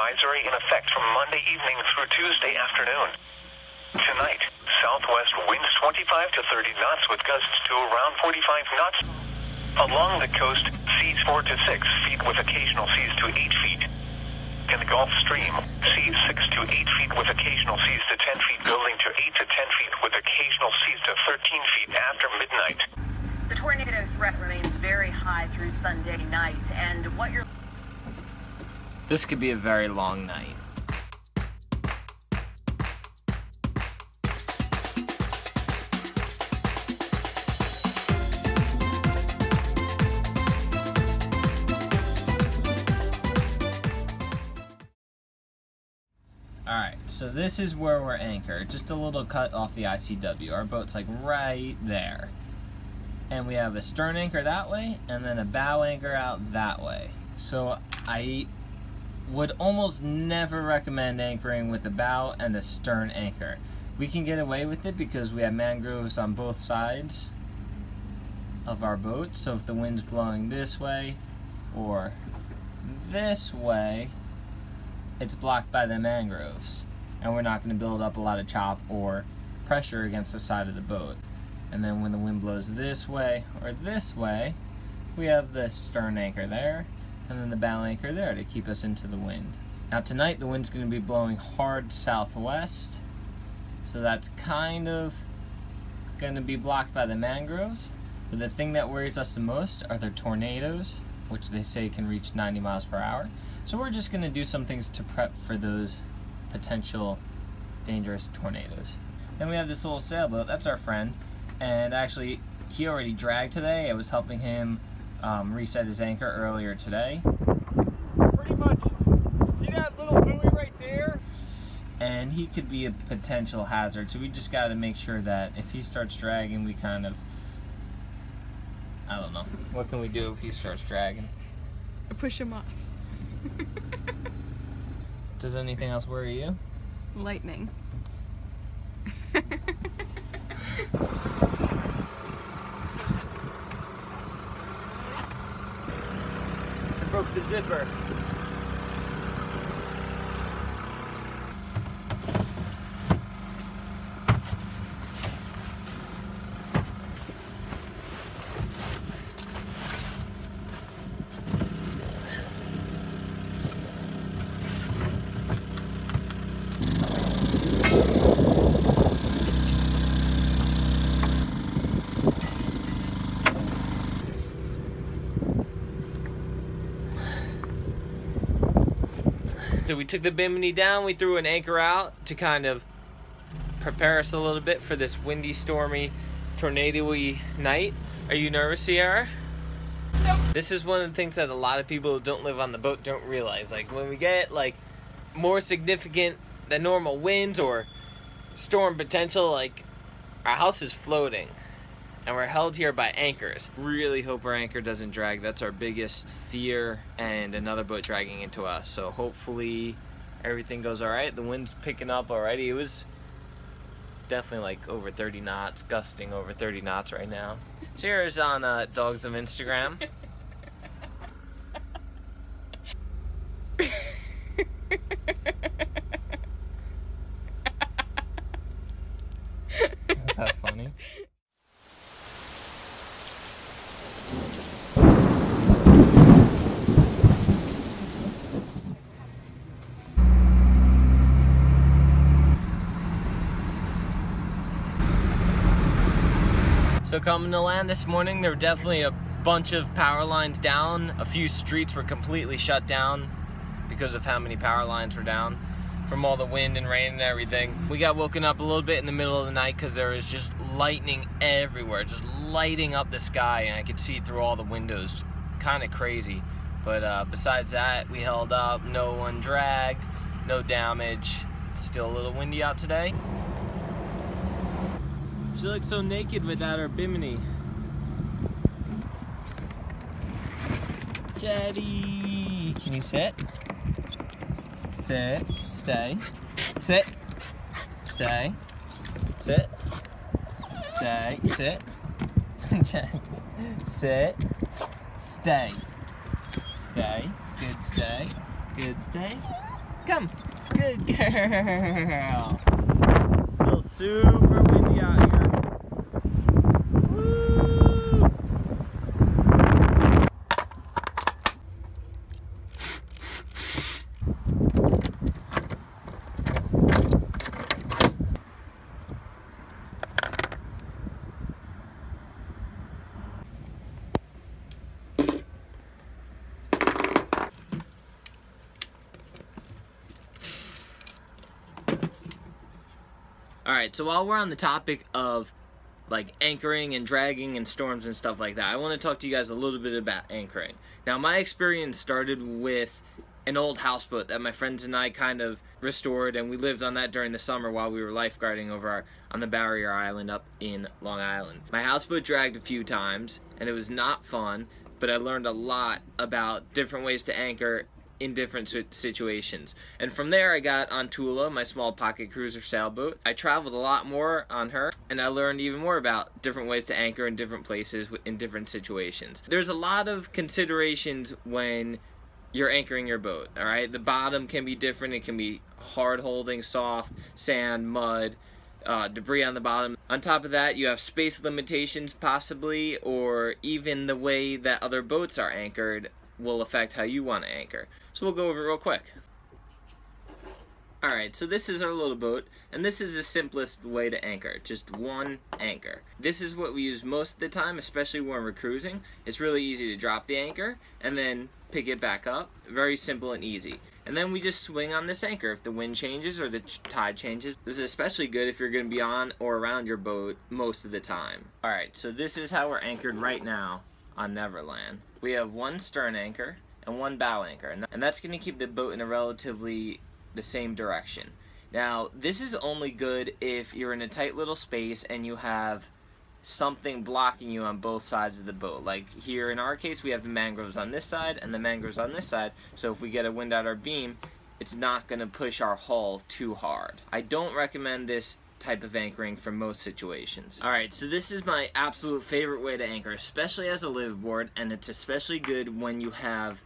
advisory in effect from Monday evening through Tuesday afternoon. Tonight, southwest winds 25 to 30 knots with gusts to around 45 knots. Along the coast, seas 4 to 6 feet with occasional seas to 8 feet. In the Gulf Stream, seas 6 to 8 feet with occasional seas to 10 feet, building to 8 to 10 feet with occasional seas to 13 feet after midnight. The tornado threat remains very high through Sunday night, and what you're This could be a very long night. Alright, so this is where we're anchored. Just a little cut off the ICW. Our boat's like right there. And we have a stern anchor that way, and then a bow anchor out that way. So I would almost never recommend anchoring with a bow and a stern anchor. We can get away with it because we have mangroves on both sides of our boat. So if the wind's blowing this way or this way, it's blocked by the mangroves. And we're not going to build up a lot of chop or pressure against the side of the boat. And then when the wind blows this way or this way, we have the stern anchor there and then the bow anchor there to keep us into the wind. Now tonight the wind's going to be blowing hard southwest, so that's kind of going to be blocked by the mangroves. But the thing that worries us the most are the tornadoes, which they say can reach 90 miles per hour. So we're just going to do some things to prep for those potential dangerous tornadoes. Then we have this little sailboat, that's our friend, and actually he already dragged today. I was helping him um, reset his anchor earlier today. Pretty much. See that little buoy right there? And he could be a potential hazard, so we just got to make sure that if he starts dragging, we kind of. I don't know. What can we do if he starts dragging? Push him off. Does anything else worry you? Lightning. I broke the zipper. So we took the Bimini down, we threw an anchor out to kind of prepare us a little bit for this windy, stormy, tornado-y night. Are you nervous, Sierra? Nope. This is one of the things that a lot of people who don't live on the boat don't realize. Like when we get like more significant than normal winds or storm potential, like our house is floating and we're held here by anchors. Really hope our anchor doesn't drag. That's our biggest fear and another boat dragging into us. So hopefully everything goes all right. The wind's picking up already. It was definitely like over 30 knots, gusting over 30 knots right now. Sarah's on uh, Dogs of Instagram. Is that funny? coming to land this morning, there were definitely a bunch of power lines down. A few streets were completely shut down because of how many power lines were down from all the wind and rain and everything. We got woken up a little bit in the middle of the night because there was just lightning everywhere, just lighting up the sky, and I could see through all the windows. Kind of crazy. But uh, besides that, we held up. No one dragged, no damage. It's still a little windy out today. She looks so naked without her bimini. Jetty! Can you sit? Sit. Stay. Sit. Stay. Sit. Stay. Sit. Sit. Stay. Stay. Good stay. Good stay. Come. Good girl. Still super windy out here. Woo! All right, so while we're on the topic of like anchoring and dragging and storms and stuff like that, I want to talk to you guys a little bit about anchoring. Now, my experience started with an old houseboat that my friends and I kind of restored, and we lived on that during the summer while we were lifeguarding over our, on the Barrier Island up in Long Island. My houseboat dragged a few times, and it was not fun, but I learned a lot about different ways to anchor in different situations. And from there, I got on Tula, my small pocket cruiser sailboat. I traveled a lot more on her, and I learned even more about different ways to anchor in different places in different situations. There's a lot of considerations when you're anchoring your boat, all right? The bottom can be different. It can be hard holding, soft, sand, mud, uh, debris on the bottom. On top of that, you have space limitations possibly, or even the way that other boats are anchored will affect how you want to anchor. So we'll go over real quick. Alright, so this is our little boat, and this is the simplest way to anchor, just one anchor. This is what we use most of the time, especially when we're cruising. It's really easy to drop the anchor, and then pick it back up. Very simple and easy. And then we just swing on this anchor if the wind changes or the tide changes. This is especially good if you're going to be on or around your boat most of the time. Alright, so this is how we're anchored right now on Neverland. We have one stern anchor and one bow anchor, and that's going to keep the boat in a relatively the same direction. Now, this is only good if you're in a tight little space and you have something blocking you on both sides of the boat. Like here in our case, we have the mangroves on this side and the mangroves on this side, so if we get a wind out our beam, it's not going to push our hull too hard. I don't recommend this type of anchoring for most situations. Alright, so this is my absolute favorite way to anchor, especially as a liveaboard, and it's especially good when you have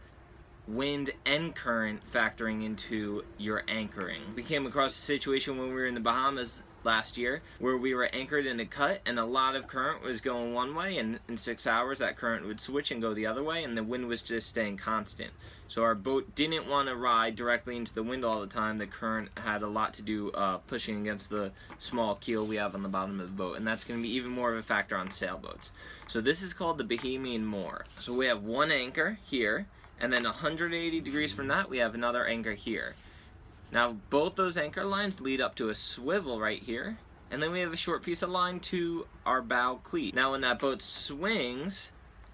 wind and current factoring into your anchoring. We came across a situation when we were in the Bahamas last year where we were anchored in a cut and a lot of current was going one way and in six hours that current would switch and go the other way and the wind was just staying constant. So our boat didn't want to ride directly into the wind all the time. The current had a lot to do uh, pushing against the small keel we have on the bottom of the boat and that's going to be even more of a factor on sailboats. So this is called the Bahamian Moor. So we have one anchor here and then 180 degrees from that we have another anchor here. Now both those anchor lines lead up to a swivel right here and then we have a short piece of line to our bow cleat. Now when that boat swings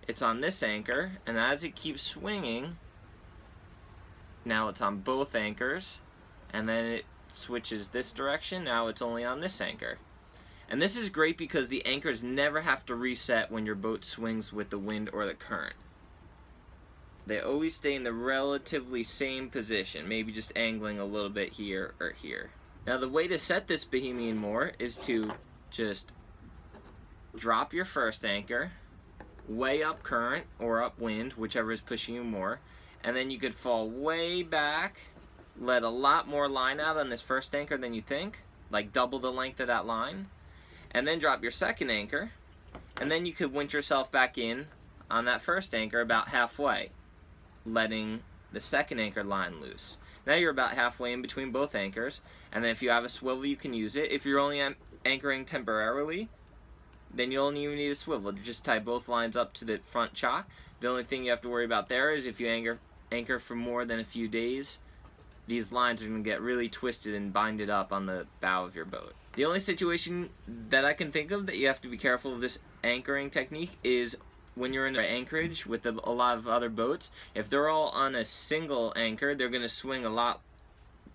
it's on this anchor and as it keeps swinging now it's on both anchors and then it switches this direction now it's only on this anchor. And this is great because the anchors never have to reset when your boat swings with the wind or the current they always stay in the relatively same position, maybe just angling a little bit here or here. Now the way to set this Bahamian Moor is to just drop your first anchor, way up current or upwind, whichever is pushing you more, and then you could fall way back, let a lot more line out on this first anchor than you think, like double the length of that line, and then drop your second anchor, and then you could winch yourself back in on that first anchor about halfway letting the second anchor line loose. Now you're about halfway in between both anchors, and then if you have a swivel, you can use it. If you're only anchoring temporarily, then you only even need a swivel. Just tie both lines up to the front chock. The only thing you have to worry about there is if you anchor anchor for more than a few days, these lines are going to get really twisted and binded up on the bow of your boat. The only situation that I can think of that you have to be careful of this anchoring technique is when you're in an anchorage with a, a lot of other boats. If they're all on a single anchor, they're going to swing a lot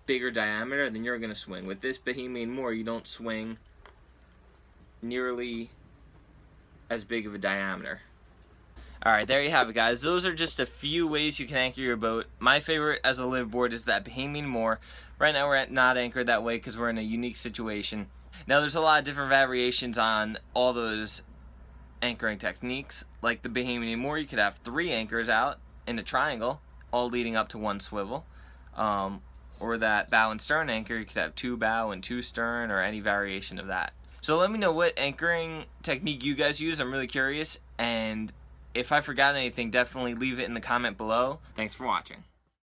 bigger diameter than you're going to swing. With this Bahamian Moor, you don't swing nearly as big of a diameter. Alright, there you have it guys. Those are just a few ways you can anchor your boat. My favorite as a live board is that Bahamian Moor. Right now we're not anchored that way because we're in a unique situation. Now there's a lot of different variations on all those anchoring techniques. Like the Bahamian Moor, you could have three anchors out in a triangle, all leading up to one swivel. Um, or that bow and stern anchor, you could have two bow and two stern, or any variation of that. So let me know what anchoring technique you guys use. I'm really curious. And if I forgot anything, definitely leave it in the comment below. Thanks for watching.